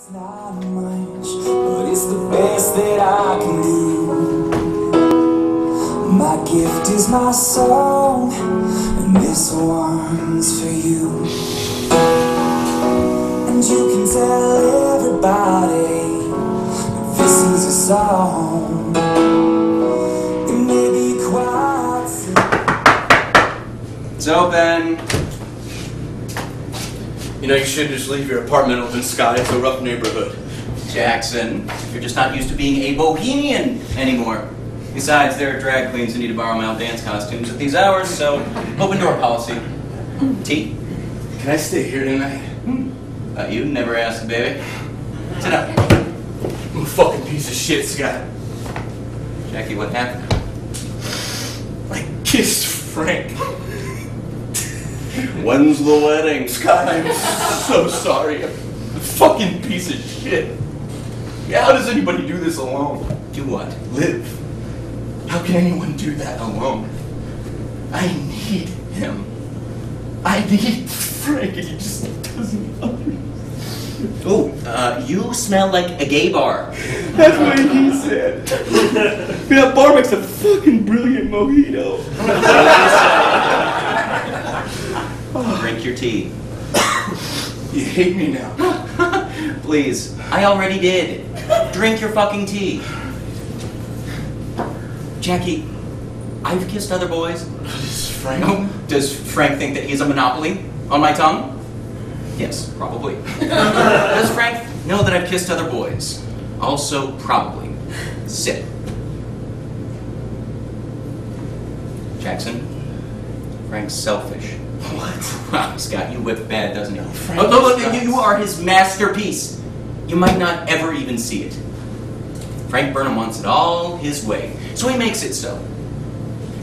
It's not much, but it's the best that I can do. My gift is my song, and this one's for you. And you can tell everybody that this is a song. It may be quite simple. It's open. You know, you shouldn't just leave your apartment open, Scott. It's a rough neighborhood. Jackson, you're just not used to being a bohemian anymore. Besides, there are drag queens who need to borrow male dance costumes at these hours, so open door policy. Tea? Can I stay here tonight? Uh, you never asked, baby. Sit down. I'm a fucking piece of shit, Scott. Jackie, what happened? I kissed Frank. When's the wedding? Scott, I'm so sorry. I'm a fucking piece of shit. Yeah, how does anybody do this alone? Do what? Live. How can anyone do that alone? I need him. I need Frank, and he just doesn't understand. Oh, uh, you smell like a gay bar. That's what he said. that bar makes a fucking brilliant mojito. Drink your tea. You hate me now. Please. I already did. Drink your fucking tea. Jackie, I've kissed other boys. Is Frank? No. Does Frank think that he's a monopoly on my tongue? Yes, probably. Does Frank know that I've kissed other boys? Also, probably. Sit. Jackson, Frank's selfish. What? Wow, Scott, you whip bad, doesn't he? Oh, Frank oh, look, is oh, you, you are his masterpiece. You might not ever even see it. Frank Burnham wants it all his way, so he makes it so.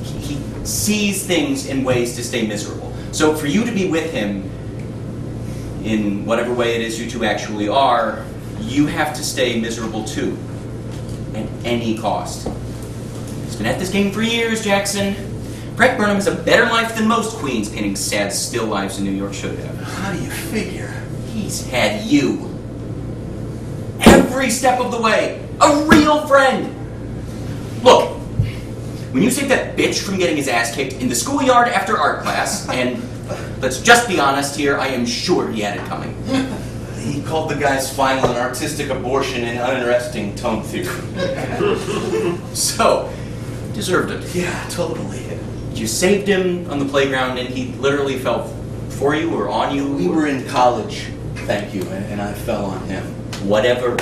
He, he sees things in ways to stay miserable. So for you to be with him, in whatever way it is you two actually are, you have to stay miserable too, at any cost. He's been at this game for years, Jackson. Frank Burnham has a better life than most queens painting sad still lives in New York should. How do you figure? He's had you. Every step of the way. A real friend. Look, when you saved that bitch from getting his ass kicked in the schoolyard after art class, and let's just be honest here, I am sure he had it coming. He called the guy's final an artistic abortion and uninteresting tone theory. So, deserved it. yeah, totally. You saved him on the playground, and he literally fell for you or on you. We were in college, thank you, and, and I fell on him. whatever.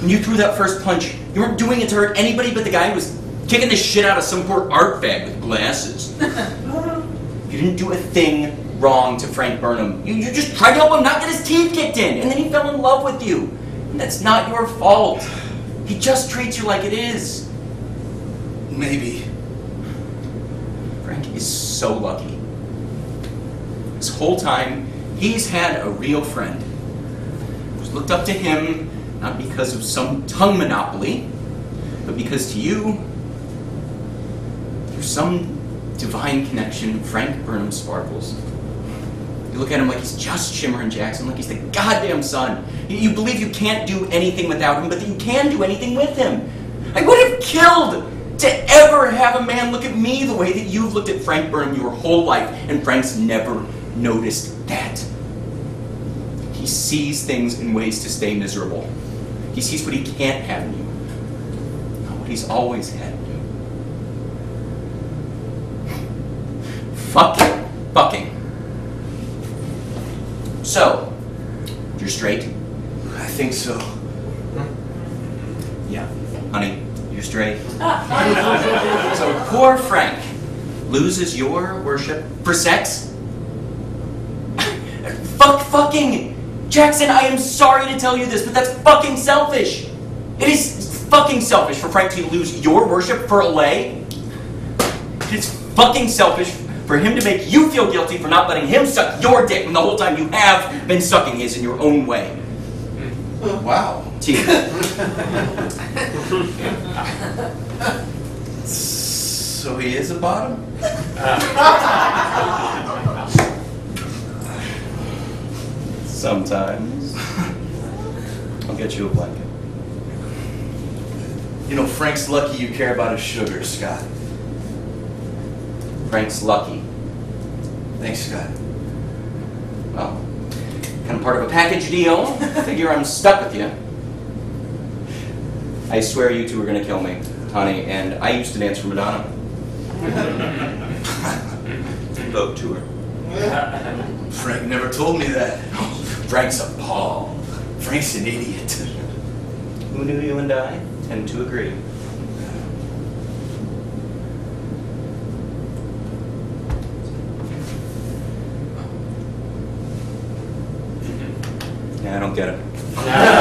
When you threw that first punch, you weren't doing it to hurt anybody but the guy who was kicking the shit out of some poor art bag with glasses. you didn't do a thing wrong to Frank Burnham. You, you just tried to help him not get his teeth kicked in, and then he fell in love with you. And that's not your fault. He just treats you like it is. Maybe. Is so lucky. This whole time, he's had a real friend who's looked up to him not because of some tongue monopoly, but because to you, through some divine connection, Frank Burnham sparkles. You look at him like he's just Shimmer Jackson, like he's the goddamn. You, you believe you can't do anything without him, but that you can do anything with him. I would have killed to ever have a man look at me the way that you've looked at Frank Burnham your whole life, and Frank's never noticed that. He sees things in ways to stay miserable. He sees what he can't have in you, not what he's always had in you. Fucking, fucking. So, you're straight? I think so. Yeah. Honey, straight. so poor Frank loses your worship for sex? Fuck fucking! Jackson, I am sorry to tell you this, but that's fucking selfish! It is fucking selfish for Frank to lose your worship for a lay. It's fucking selfish for him to make you feel guilty for not letting him suck your dick when the whole time you have been sucking his in your own way. Wow. So he is a bottom? Sometimes. I'll get you a blanket. You know, Frank's lucky you care about his sugar, Scott. Frank's lucky. Thanks, Scott. Well, kind of part of a package deal. Figure I'm stuck with you. I swear you two are gonna kill me, honey, and I used to dance for Madonna. Vote to her. Frank never told me that. Frank's a Paul. Frank's an idiot. Who knew you and I tend to agree? I don't get it.